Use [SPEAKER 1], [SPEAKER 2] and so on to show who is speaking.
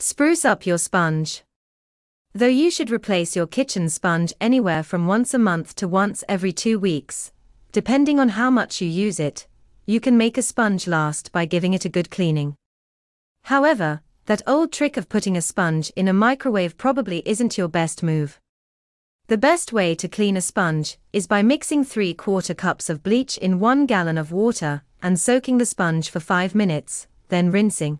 [SPEAKER 1] Spruce up your sponge. Though you should replace your kitchen sponge anywhere from once a month to once every two weeks, depending on how much you use it, you can make a sponge last by giving it a good cleaning. However, that old trick of putting a sponge in a microwave probably isn't your best move. The best way to clean a sponge is by mixing 3 quarter cups of bleach in 1 gallon of water and soaking the sponge for 5 minutes, then rinsing.